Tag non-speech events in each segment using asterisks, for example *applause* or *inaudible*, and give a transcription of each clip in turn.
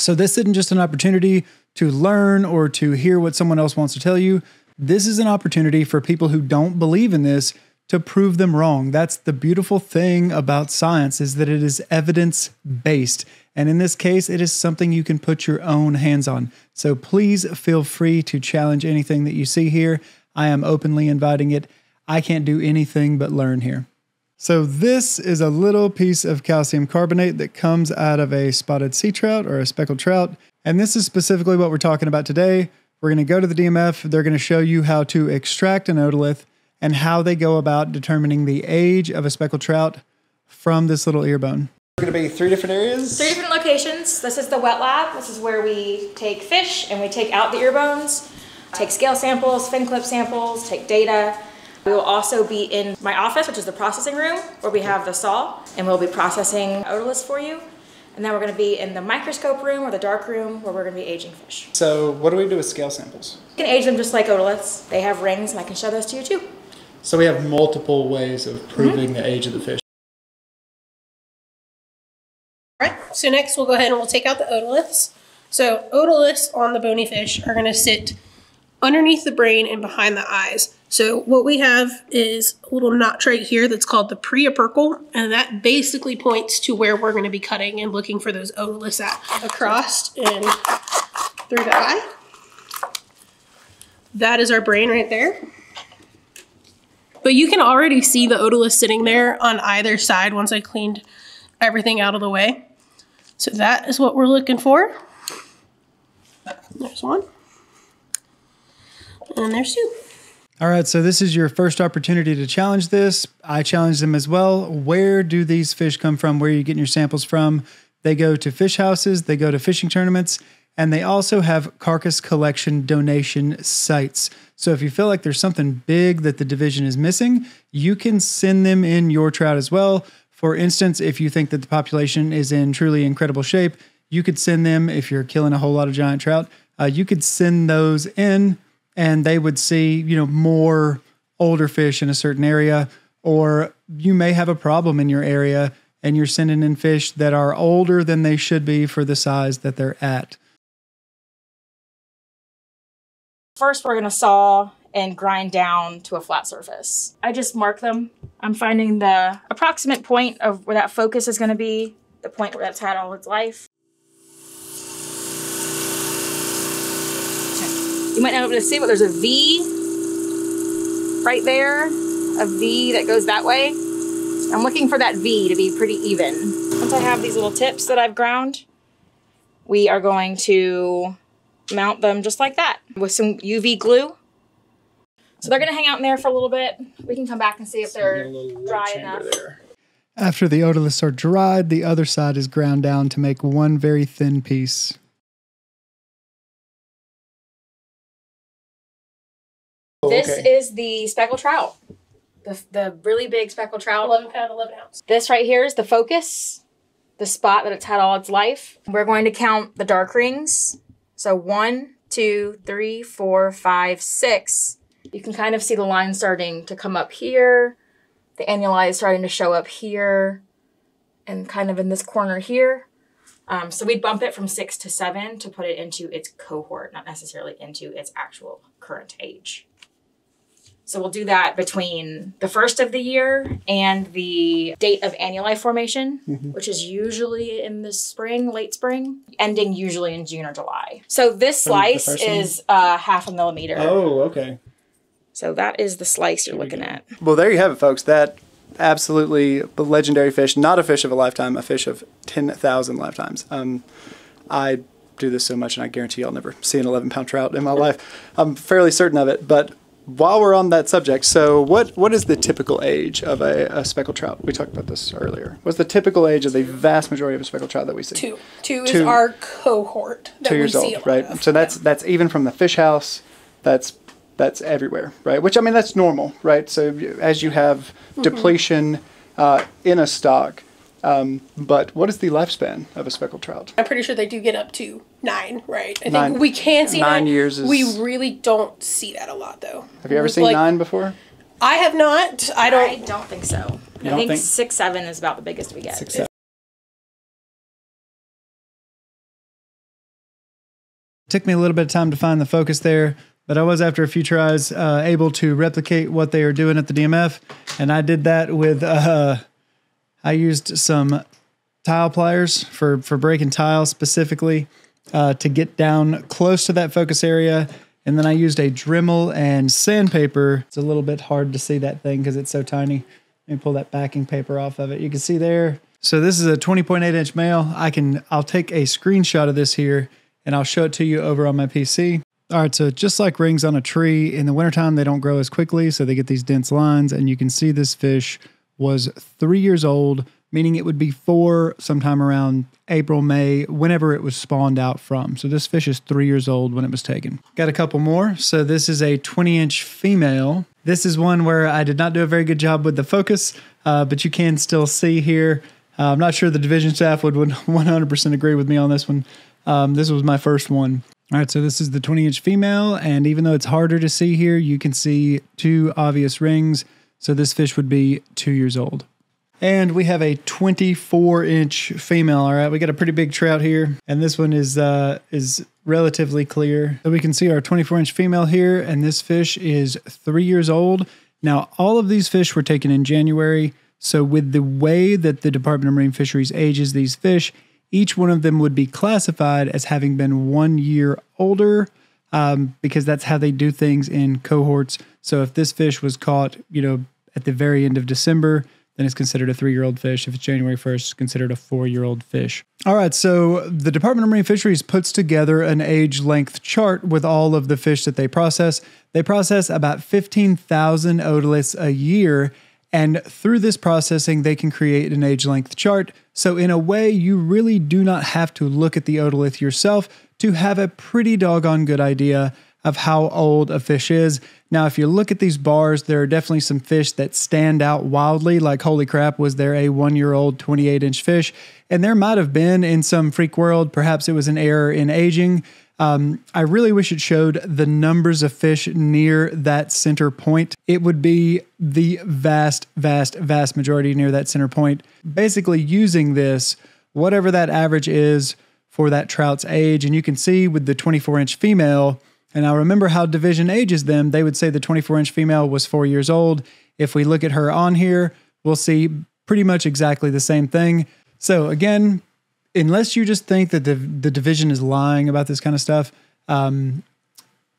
So this isn't just an opportunity to learn or to hear what someone else wants to tell you. This is an opportunity for people who don't believe in this to prove them wrong. That's the beautiful thing about science is that it is evidence based. And in this case, it is something you can put your own hands on. So please feel free to challenge anything that you see here. I am openly inviting it. I can't do anything but learn here. So this is a little piece of calcium carbonate that comes out of a spotted sea trout or a speckled trout. And this is specifically what we're talking about today. We're going to go to the DMF. They're going to show you how to extract an otolith and how they go about determining the age of a speckled trout from this little ear bone. We're going to be three different areas. Three different locations. This is the wet lab. This is where we take fish and we take out the ear bones, take scale samples, fin clip samples, take data. We will also be in my office, which is the processing room, where we have the saw, and we'll be processing otoliths for you. And then we're going to be in the microscope room or the dark room where we're going to be aging fish. So what do we do with scale samples? You can age them just like otoliths. They have rings, and I can show those to you too. So we have multiple ways of proving mm -hmm. the age of the fish. All right, so next we'll go ahead and we'll take out the otoliths. So otoliths on the bony fish are gonna sit underneath the brain and behind the eyes. So what we have is a little notch right here that's called the preopercle, and that basically points to where we're gonna be cutting and looking for those otoliths at, across and through the eye. That is our brain right there. But you can already see the otolith sitting there on either side once I cleaned everything out of the way. So that is what we're looking for. There's one. And there's two. All right, so this is your first opportunity to challenge this. I challenge them as well. Where do these fish come from? Where are you getting your samples from? They go to fish houses, they go to fishing tournaments, and they also have carcass collection donation sites. So if you feel like there's something big that the division is missing, you can send them in your trout as well. For instance, if you think that the population is in truly incredible shape, you could send them, if you're killing a whole lot of giant trout, uh, you could send those in and they would see, you know, more older fish in a certain area. Or you may have a problem in your area and you're sending in fish that are older than they should be for the size that they're at. First, we're gonna saw and grind down to a flat surface. I just mark them. I'm finding the approximate point of where that focus is gonna be, the point where that's had all its life. You might not be able to see, but there's a V right there, a V that goes that way. I'm looking for that V to be pretty even. Once I have these little tips that I've ground, we are going to mount them just like that with some UV glue. So they're gonna hang out in there for a little bit. We can come back and see if they're dry enough. There. After the otoliths are dried, the other side is ground down to make one very thin piece. Oh, this okay. is the speckled trout. The, the really big speckled trout. 11 pound, 11 ounce. This right here is the focus, the spot that it's had all its life. We're going to count the dark rings so one, two, three, four, five, six. You can kind of see the line starting to come up here. The annuli is starting to show up here and kind of in this corner here. Um, so we'd bump it from six to seven to put it into its cohort, not necessarily into its actual current age. So we'll do that between the first of the year and the date of annuli formation, mm-hmm. which is usually in the spring, late spring, ending usually in June or July. So this slice is uh, half a millimeter. Oh, okay. So that is the slice you're looking at. Well, there you have it, folks. That absolutely legendary fish, not a fish of a lifetime, a fish of 10,000 lifetimes. Um, I do this so much, and I guarantee you I'll never see an 11 pound trout in my *laughs* life. I'm fairly certain of it, but while we're on that subject, so what, what is the typical age of a, a, speckled trout? We talked about this earlier. What's the typical age of the vast majority of a speckled trout that we see? Two. Two, Two is our cohort. two years old, right? Of. So that's that's even from the fish house. That's that's everywhere, right? Which I mean, that's normal, right? So as you have mm-hmm. depletion uh, in a stock, um, but what is the lifespan of a speckled trout? I'm pretty sure they do get up to nine, right? I nine, think we can see nine nine. years. Is... We really don't see that a lot, though. Have you ever seen like, nine before? I have not. I don't. I don't think so. You I think, think, six, seven is about the biggest we get. Six, seven. Took me a little bit of time to find the focus there, but I was after a few tries uh, able to replicate what they are doing at the DMF, and I did that with uh, I used some tile pliers for for breaking tile specifically uh, to get down close to that focus area. And then I used a Dremel and sandpaper. It's a little bit hard to see that thing because it's so tiny. Let me pull that backing paper off of it. You can see there. So this is a 20.8 inch male. I can I'll take a screenshot of this here and I'll show it to you over on my PC. All right, so just like rings on a tree, in the wintertime they don't grow as quickly, so they get these dense lines, and you can see this fish was three years old meaning it would be four sometime around April, May, whenever it was spawned out from. So this fish is three years old when it was taken. Got a couple more. So this is a 20 inch female. This is one where I did not do a very good job with the focus, uh, but you can still see here. Uh, I'm not sure the division staff would, would *laughs* 100% agree with me on this one. Um, this was my first one. All right, so this is the 20 inch female, and even though it's harder to see here, you can see two obvious rings. So this fish would be two years old. And we have a 24 inch female. All right, we got a pretty big trout here, and this one is uh, is relatively clear. So we can see our 24 inch female here, and this fish is three years old. Now, all of these fish were taken in January. So, with the way that the Department of Marine Fisheries ages these fish, each one of them would be classified as having been one year older um, because that's how they do things in cohorts. So, if this fish was caught, you know, at the very end of December, then it's considered a three year old fish. If it's January 1st, it's considered a four year old fish. All right, so the Department of Marine Fisheries puts together an age length chart with all of the fish that they process. They process about 15,000 otoliths a year. And through this processing, they can create an age length chart. So, in a way, you really do not have to look at the otolith yourself to have a pretty doggone good idea of how old a fish is. Now, if you look at these bars, there are definitely some fish that stand out wildly. Like, holy crap, was there a one year old 28 inch fish? And there might have been in some freak world, perhaps it was an error in aging. Um, I really wish it showed the numbers of fish near that center point. It would be the vast, vast, vast majority near that center point. Basically, using this, whatever that average is for that trout's age. And you can see with the 24 inch female, and I remember how division ages them. They would say the 24 inch female was four years old. If we look at her on here, we'll see pretty much exactly the same thing. So again, unless you just think that the, the division is lying about this kind of stuff, um,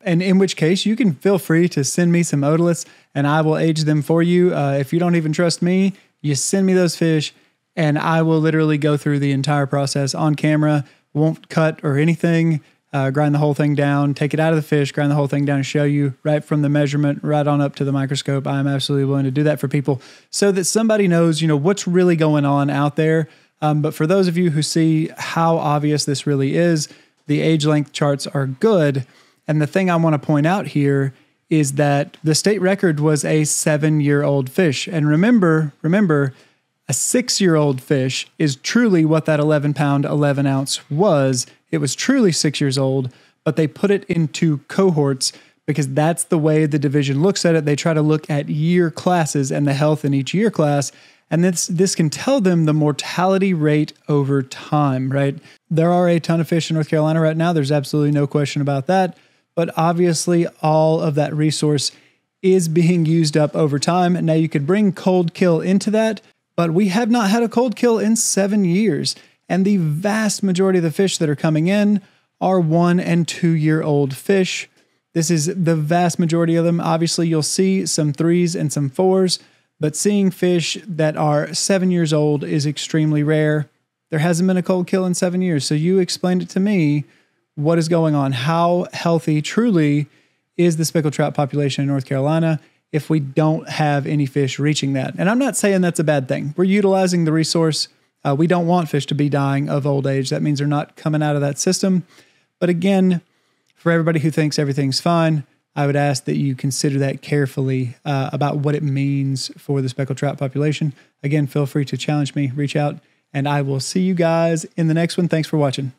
and in which case you can feel free to send me some otoliths and I will age them for you. Uh, if you don't even trust me, you send me those fish and I will literally go through the entire process on camera, won't cut or anything uh, grind the whole thing down, take it out of the fish, grind the whole thing down, and show you right from the measurement right on up to the microscope. I'm absolutely willing to do that for people so that somebody knows, you know, what's really going on out there. Um, but for those of you who see how obvious this really is, the age length charts are good. And the thing I want to point out here is that the state record was a seven year old fish. And remember, remember, a six year old fish is truly what that 11 pound, 11 ounce was it was truly six years old, but they put it into cohorts because that's the way the division looks at it. They try to look at year classes and the health in each year class. And this, this can tell them the mortality rate over time, right? There are a ton of fish in North Carolina right now. There's absolutely no question about that. But obviously, all of that resource is being used up over time. And now, you could bring cold kill into that, but we have not had a cold kill in seven years. And the vast majority of the fish that are coming in are one and two year old fish. This is the vast majority of them. Obviously, you'll see some threes and some fours, but seeing fish that are seven years old is extremely rare. There hasn't been a cold kill in seven years. So you explained it to me what is going on. How healthy truly is the speckled trout population in North Carolina if we don't have any fish reaching that? And I'm not saying that's a bad thing. We're utilizing the resource uh, we don't want fish to be dying of old age. That means they're not coming out of that system. But again, for everybody who thinks everything's fine, I would ask that you consider that carefully uh, about what it means for the speckled trout population. Again, feel free to challenge me, reach out, and I will see you guys in the next one. Thanks for watching.